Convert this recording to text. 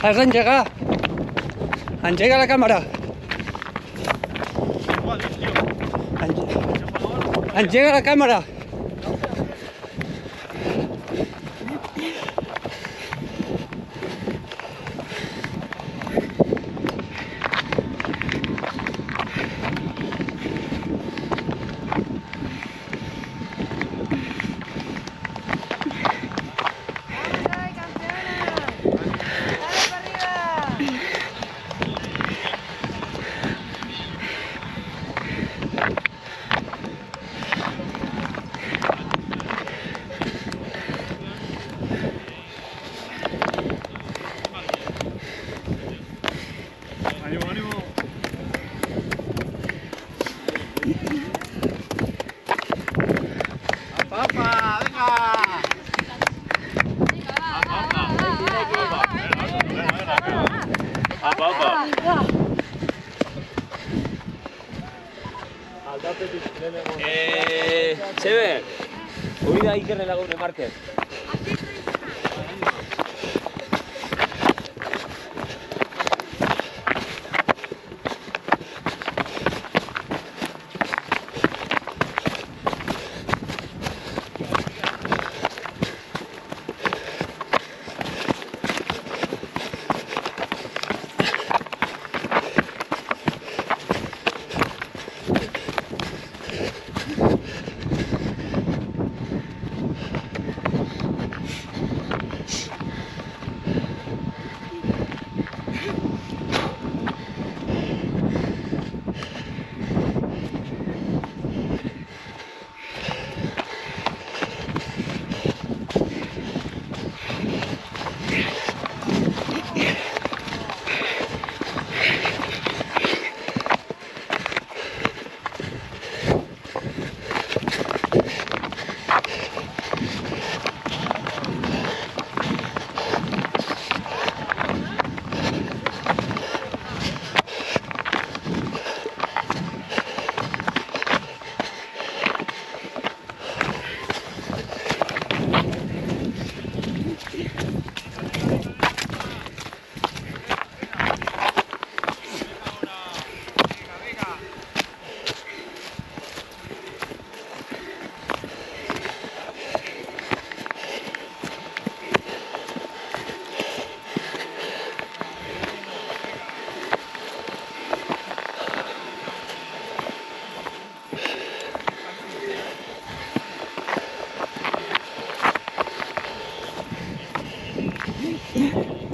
Has d'engegar. Engega la càmera. Engega la càmera. Se ve. Subida ahí que en el lago de Marker.